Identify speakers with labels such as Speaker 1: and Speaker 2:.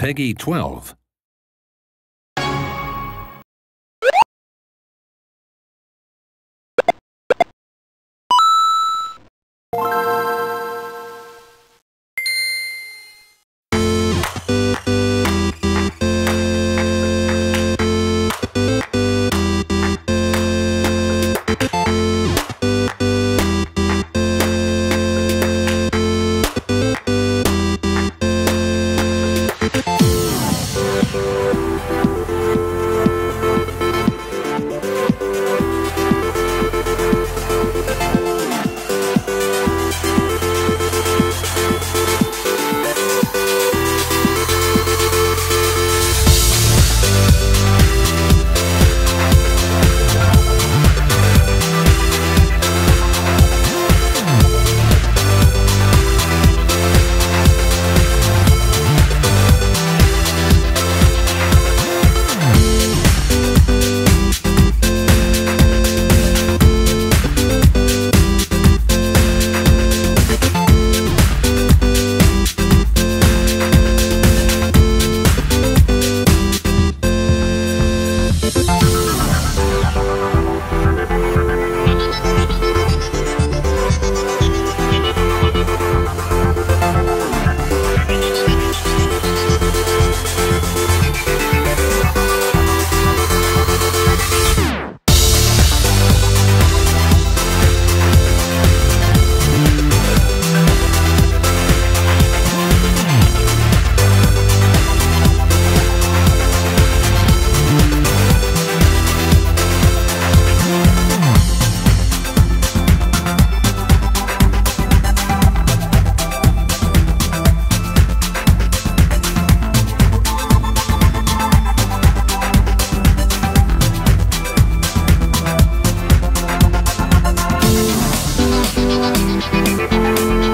Speaker 1: Peggy 12.
Speaker 2: you Música